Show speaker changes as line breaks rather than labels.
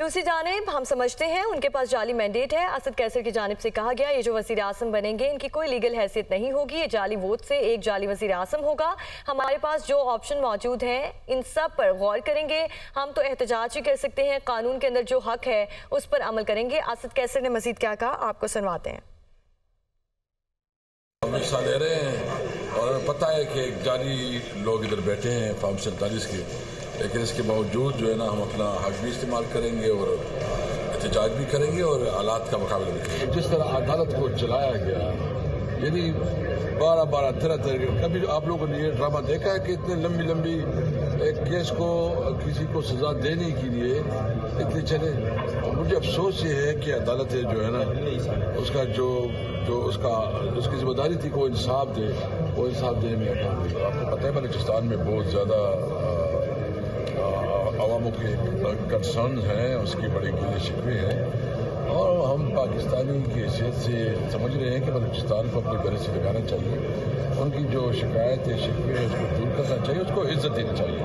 दूसरी जानब, हम समझते हैं, उनके पास जाली मैंडेट है। असद कैसर की जानब से कहा गया, ये जो वज़ीर आसम बनेंगे, इनकी कोई लीगल हैसियत नहीं होगी, ये जाली वोट से एक जाली वज़ीर आसम होगा। हमारे पास जो ऑप्शन मौजूद हैं, इन सब पर गौर करेंगे। हम तो एहतजाज ही कर सकते हैं, कानून के अंदर जो हक है, उस पर अमल करेंगे। असद कैसर ने मजीद क्या कहा, आपको सुनवाते हैं।
ले रहे हैं, और पता है कि जाली लोग इधर बैठे हैं, फार्म सैंतालीस के। लेकिन इसके बावजूद जो है ना, हम अपना हक भी इस्तेमाल करेंगे और एहतजाज भी करेंगे और आलात का मुकाबला भी करेंगे। जिस तरह अदालत को चलाया गया, यानी बारह बारह तरह तरह कभी आप लोगों ने ये ड्रामा देखा है कि इतने लंबी लंबी एक केस को किसी को सजा देने के लिए इतने चले? मुझे अफसोस ये है कि अदालतें जो है ना, उसका जो जो उसका, उसकी ज़िम्मेदारी थी को इंसाफ दे, वो इंसाफ देने में आपको पता है, बलूचिस्तान में बहुत ज़्यादा अवामों के कंसर्न हैं, उसकी बड़ी गिले शिकवे हैं। और हम पाकिस्तानी की हैसियत से समझ रहे हैं कि बलूचिस्तान को अपने गले से लगाना चाहिए। उनकी जो शिकायत है शिकवे है, उसको दूर करना चाहिए, उसको इज़्ज़त देनी चाहिए।